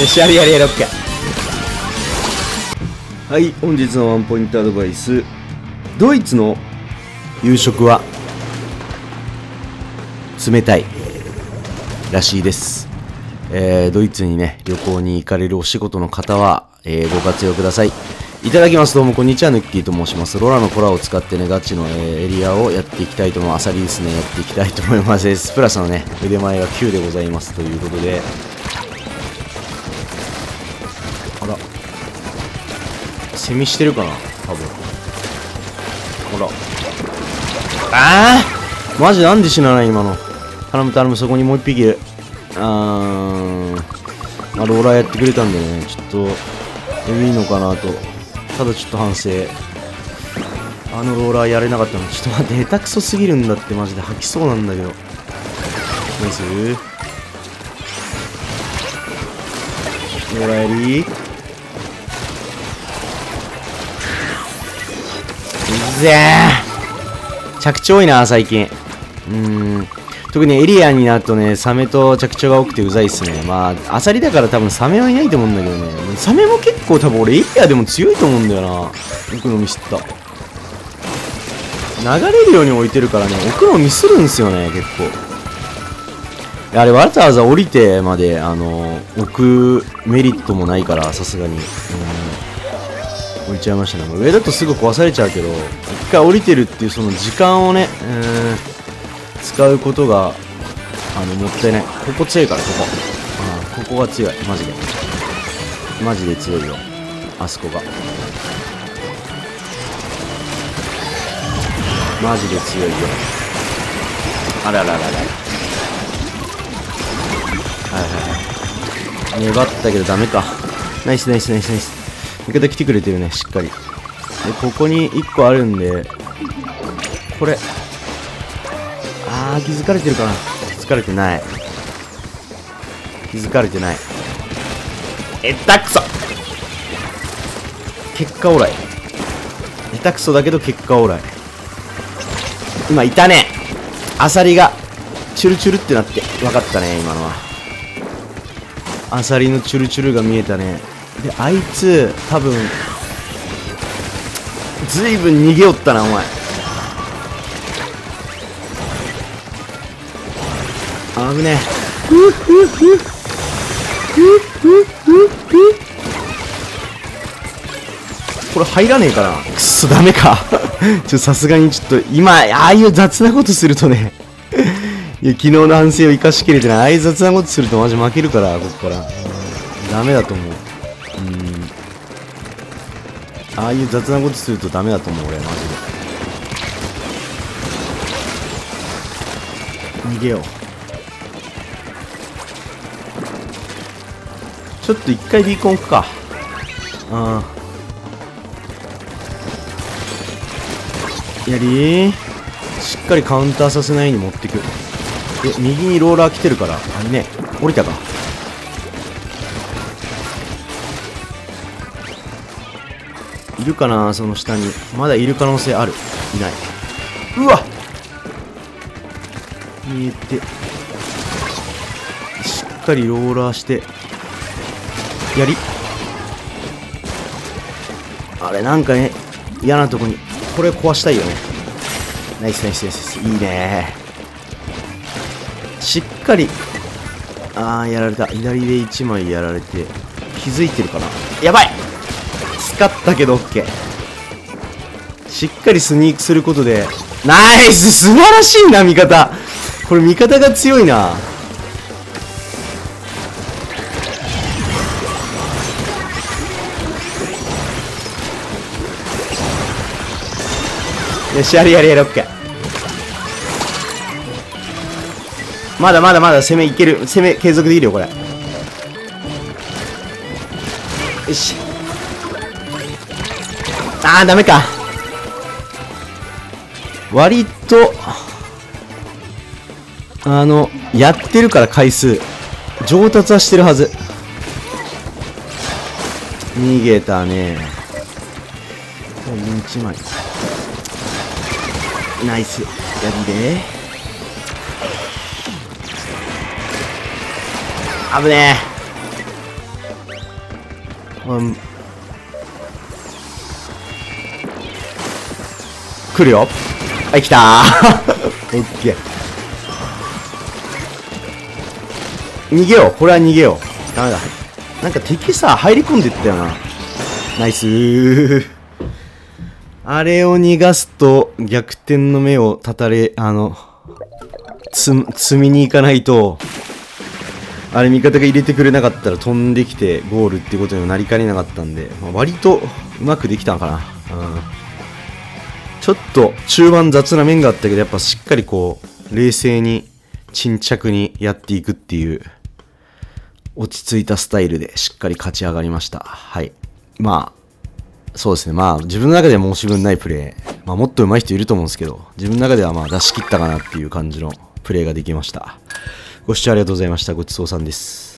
よしやるやるやるオッケーはい本日のワンポイントアドバイス。ドイツの夕食は冷たい。らしいです、えー、ドイツにね旅行に行かれるお仕事の方は、えーご活用ください。いただきます。どうもこんにちは。ヌッキーと申します。ロラのコラを使ってねガチの、えーエリアをやっていきたいと思う。アサリですね。やっていきたいと思います。プラスのね腕前が9でございます。ということでセミしてるかな？多分。ほら。ああマジなんで死なない今の。頼む頼むそこにもう一匹。いるああローラーやってくれたんでね。ちょっといいのかなと。ただちょっと反省。あのローラーやれなかったの。ちょっと待って下手くそすぎるんだってマジで吐きそうなんだけど。ナイス。ローラーやりぜ着地多いな最近。うん。特にエリアになるとねサメと着地が多くてうざいっすね。まあアサリだから多分サメはいないと思うんだけどね。サメも結構多分俺エリアでも強いと思うんだよな。奥のミスった。流れるように置いてるからね奥のミスるんすよね結構。あれわざわざ降りてまであの置くメリットもないからさすがに。うん。置いちゃいましたね。上だとすぐ壊されちゃうけど一回降りてるっていうその時間をね、うん使うことがあのもったいないここ強いからここ。あここが強い。マジで。マジで強いよ。あそこが。マジで強いよ。あららららら。はいはいはい。粘ったけどダメか。ナイスナイスナイスナイス。味方来てくれてるねしっかり。でここに1個あるんでこれ。あー気づかれてるかな。気づかれてない。気づかれてない。えったくそ。結果オーライ。下手くそだけど結果オーライ今いたね。アサリがチュルチュルってなって分かったね今のは。アサリのチュルチュルが見えたね。であいつ多分ずいぶん逃げよったなお前。危ねえ。これ入らねえかなくっそダメか。ちょさすがにちょっと今ああいう雑なことするとね。いや昨日の反省を生かしきれてない。ああいう雑なことするとマジ負けるからここから。ダメだと思う。ああいう雑なことするとダメだと思う俺マジで。逃げよう。ちょっと一回ビーコン置くか。ああ。やり。しっかりカウンターさせないように持ってく。え右にローラー来てるから。あれね降りたか。いるかなその下に。まだいる可能性ある。いない。うわ見えて。しっかりローラーして。やり。あれなんかね嫌なとこに。これ壊したいよね。ナイスナイスナイスいいね。しっかり。ああやられた。左で1枚やられて。気づいてるかな。やばい！使ったけど OK しっかりスニークすることで。ナイス!素晴らしいな味方。これ味方が強いな。よしやりやりやりオッケー。まだまだまだ攻めいける。攻め継続できるよこれ。よし。あーダメか。割とあのやってるから回数。上達はしてるはず。逃げたね。1枚ナイス。やりで。危ねうん来るよ。はい来た。ーオッケー逃げよう。これは逃げよう。ダメだ。なんか敵さ入り込んでったよな。ナイス。ーあれを逃がすと逆転の目をたたれあの積みに行かないとあれ味方が入れてくれなかったら飛んできてゴールってことにもなりかねなかったんで、まあ、割とうまくできたのかな、うん、ちょっと中盤雑な面があったけどやっぱしっかりこう冷静に沈着にやっていくっていう落ち着いたスタイルでしっかり勝ち上がりました。はい。まあそうですね。まあ自分の中では申し分ないプレー、まあ、もっと上手い人いると思うんですけど自分の中ではまあ出し切ったかなっていう感じのプレーができました。ご視聴ありがとうございました。ごちそうさんです。